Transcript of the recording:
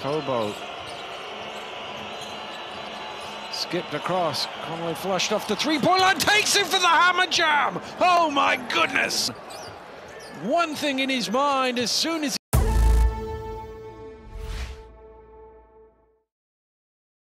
Kobo skipped across. Conway flushed off the three-point line, takes it for the hammer jam. Oh my goodness! One thing in his mind as soon as